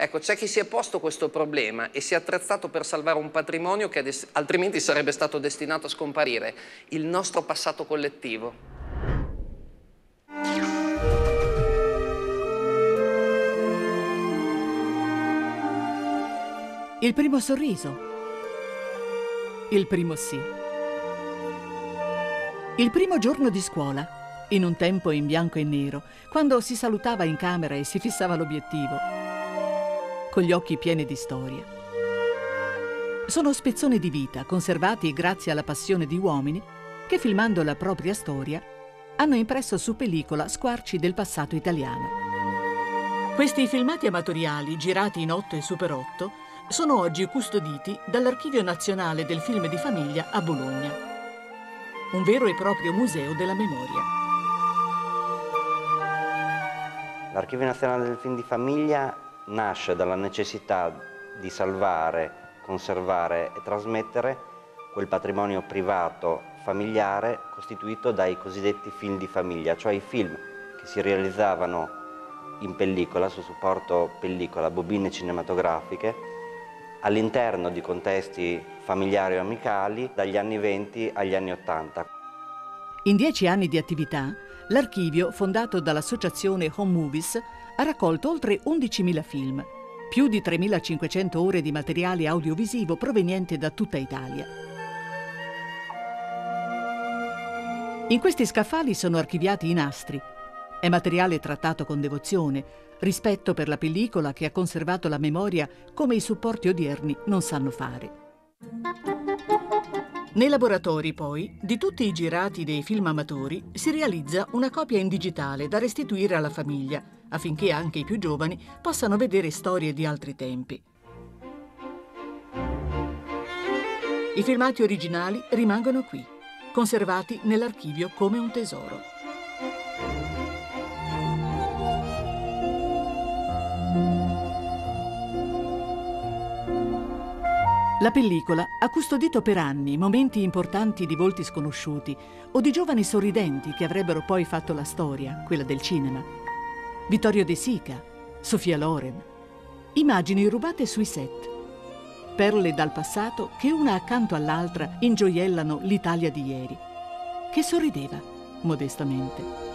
Ecco, c'è chi si è posto questo problema e si è attrezzato per salvare un patrimonio che altrimenti sarebbe stato destinato a scomparire, il nostro passato collettivo. Il primo sorriso. Il primo sì. Il primo giorno di scuola, in un tempo in bianco e nero, quando si salutava in camera e si fissava l'obiettivo con gli occhi pieni di storia. Sono spezzoni di vita conservati grazie alla passione di uomini che, filmando la propria storia, hanno impresso su pellicola squarci del passato italiano. Questi filmati amatoriali, girati in 8 e Super 8, sono oggi custoditi dall'Archivio Nazionale del Film di Famiglia a Bologna. Un vero e proprio museo della memoria. L'Archivio Nazionale del Film di Famiglia nasce dalla necessità di salvare, conservare e trasmettere quel patrimonio privato familiare costituito dai cosiddetti film di famiglia, cioè i film che si realizzavano in pellicola, su supporto pellicola, bobine cinematografiche, all'interno di contesti familiari o amicali dagli anni 20 agli anni 80. In dieci anni di attività, l'archivio, fondato dall'associazione Home Movies, ha raccolto oltre 11.000 film, più di 3.500 ore di materiale audiovisivo proveniente da tutta Italia. In questi scaffali sono archiviati i nastri. È materiale trattato con devozione, rispetto per la pellicola che ha conservato la memoria come i supporti odierni non sanno fare. Nei laboratori, poi, di tutti i girati dei film amatori si realizza una copia in digitale da restituire alla famiglia, affinché anche i più giovani possano vedere storie di altri tempi. I filmati originali rimangono qui, conservati nell'archivio come un tesoro. La pellicola ha custodito per anni momenti importanti di volti sconosciuti o di giovani sorridenti che avrebbero poi fatto la storia, quella del cinema. Vittorio De Sica, Sofia Loren. Immagini rubate sui set. Perle dal passato che una accanto all'altra ingioiellano l'Italia di ieri, che sorrideva modestamente.